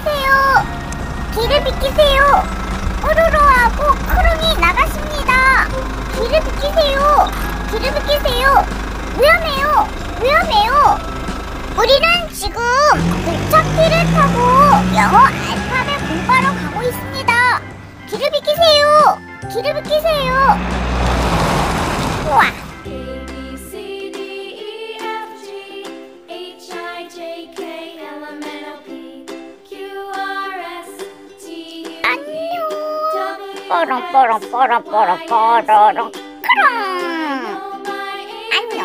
비키세요. 길을 비키세요. 뽀로로하고 크롱이 나갔습니다. 길을 비키세요. 길을 비키세요. 위험해요. 위험해요. 우리는 지금 굴착기를 타고 영어 알파벳 공부하러 가고 있습니다. 길을 비키세요. 길을 비키세요. 우와. 뽀롱 뽀롱 뽀롱 뽀롱 뽀로롱 크롱. 안녕.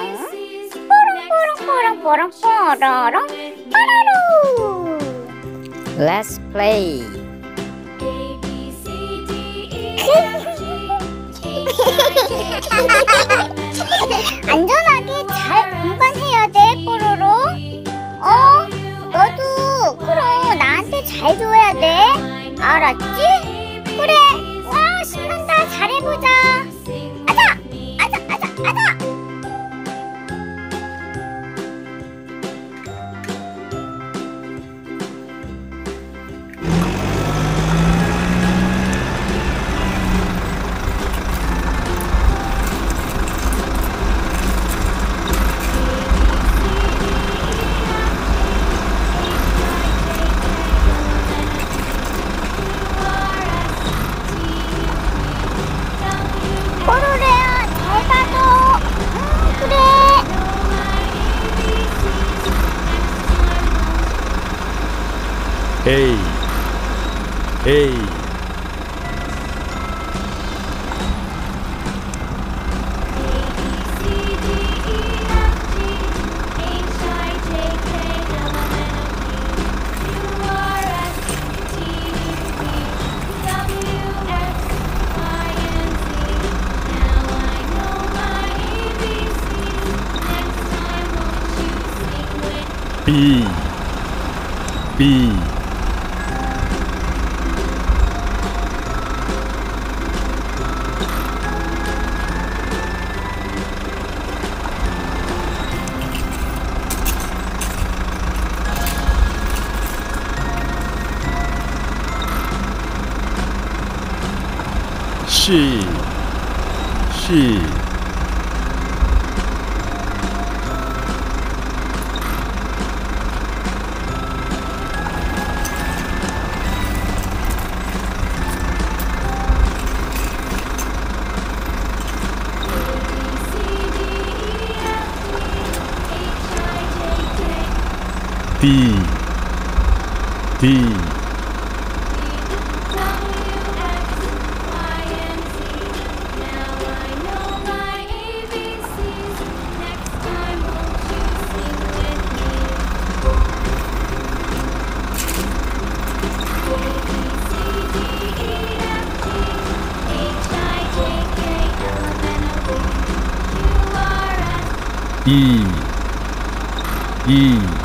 뽀롱 뽀롱 뽀롱 뽀롱 뽀로롱 뽀로로. Let's play. C C D D E E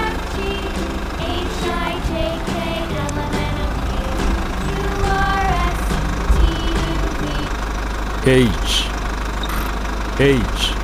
H. H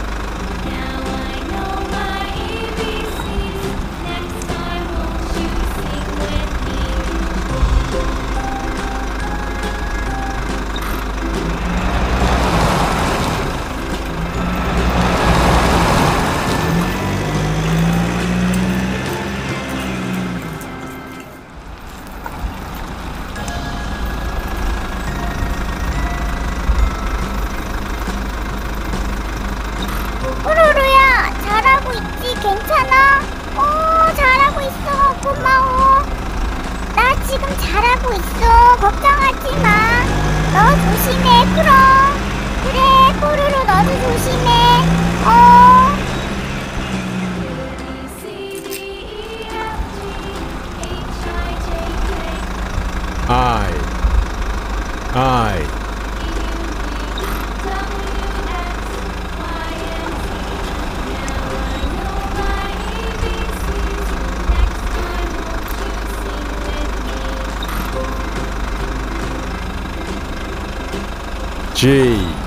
조심해. 어. I I G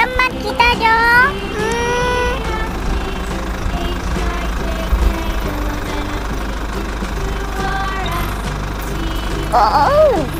잠깐만 기다려. 음. 오.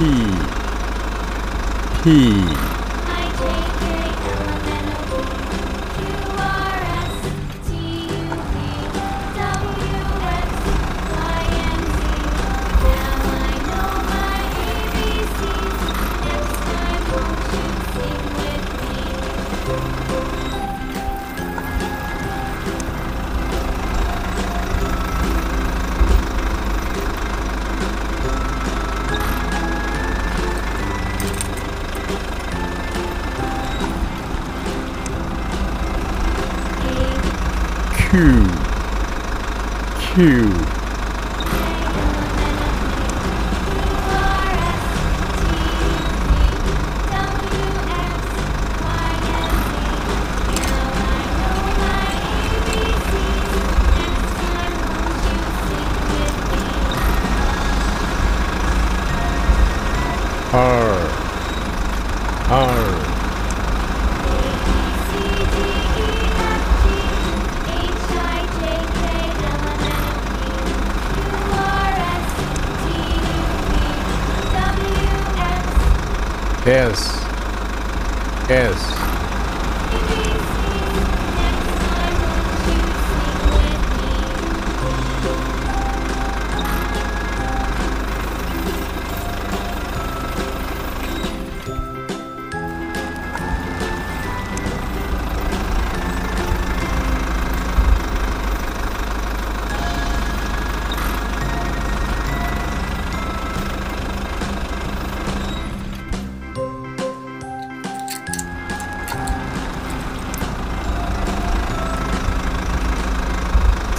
屁，屁。Q. Q. Yes. Yes.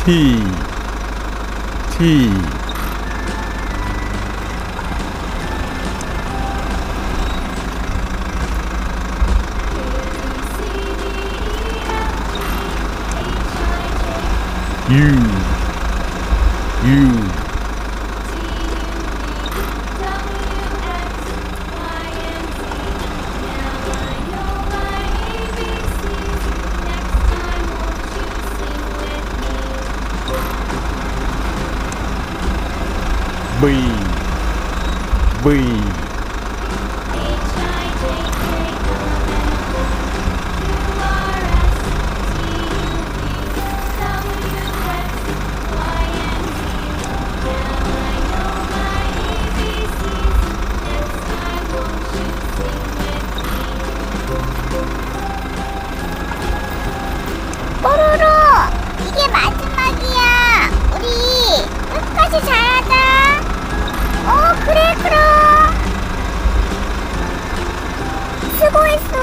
T. T. U. U. B B 뽀 그래 그럼 수고했어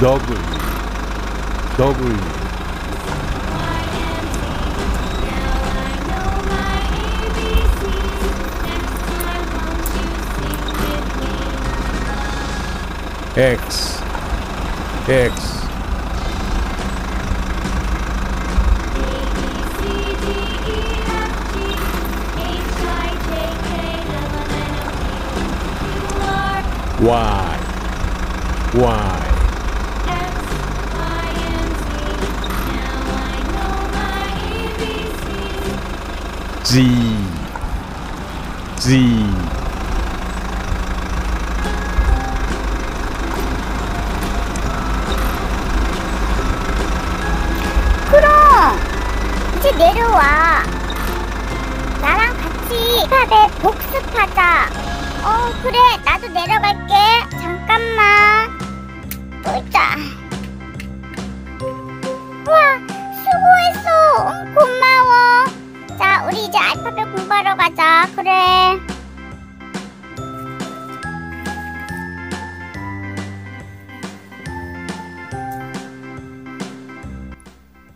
W W X X Y Y Z. Z 내려와. 나랑 같이 힙합에 복습하자. 어 그래. 나도 내려갈게. 잠깐만. 보자. 우와 수고했어. 응, 고마워. 자 우리 이제 알파벳 공부하러 가자. 그래.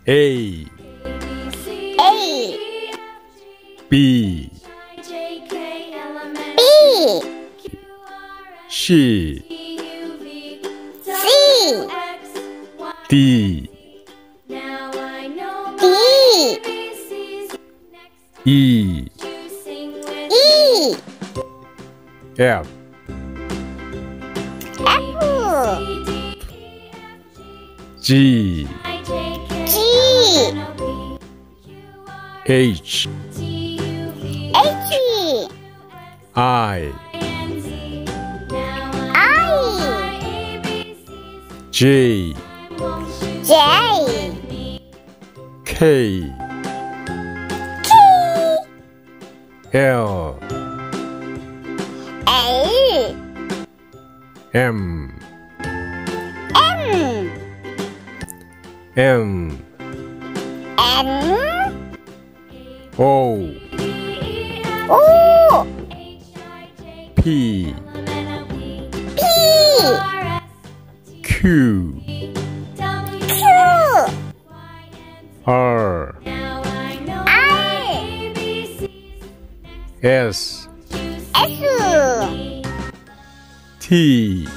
A C C. D D E. E. F. F G. G. H. H. I I J. J. K. K. L. L M. M. N N. O. O. P Q Q R R S S T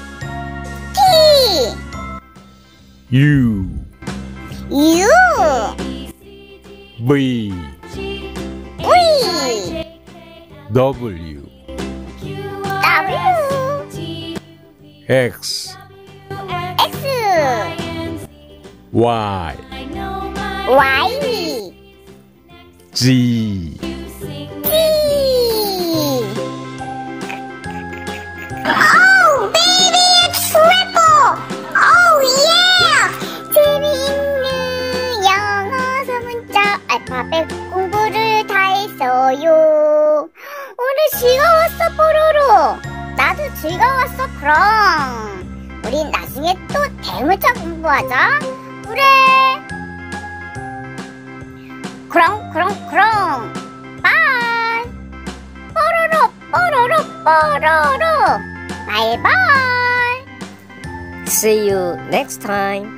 T U U V V W W X 소문자 알파벳 공부를 다 했어요. 오늘 즐거웠어 뽀로로. 나도 즐거웠어 그럼. 우린 나중에 또 대문자 공부하자 그래 그럼 그럼 그럼 빠이 뽀로로 뽀로로 뽀로로 바이바이. See you next time.